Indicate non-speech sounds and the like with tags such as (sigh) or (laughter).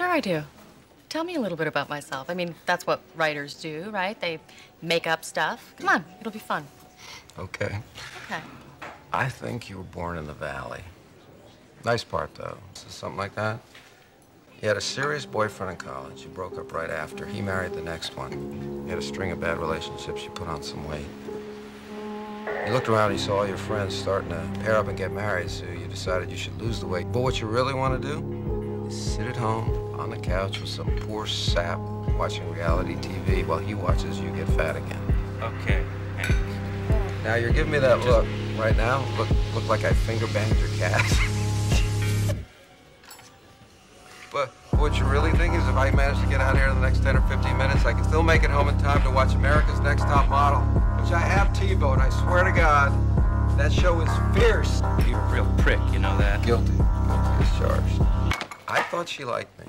Sure, I do. Tell me a little bit about myself. I mean, that's what writers do, right? They make up stuff. Come on, it'll be fun. Okay. Okay. I think you were born in the valley. Nice part, though. Something like that? You had a serious boyfriend in college. You broke up right after. He married the next one. You had a string of bad relationships. You put on some weight. You looked around, you saw all your friends starting to pair up and get married, so you decided you should lose the weight. But what you really want to do sit at home on the couch with some poor sap watching reality TV while he watches you get fat again. Okay, Hank. Now you're giving me that look right now. Look, look like I finger banged your cat. (laughs) but what you really think is if I manage to get out here in the next 10 or 15 minutes, I can still make it home in time to watch America's Next Top Model, which I have TiVo, and I swear to God, that show is fierce. You're a real prick, you know that? Guilty. Guilty as charged. Thought she liked me.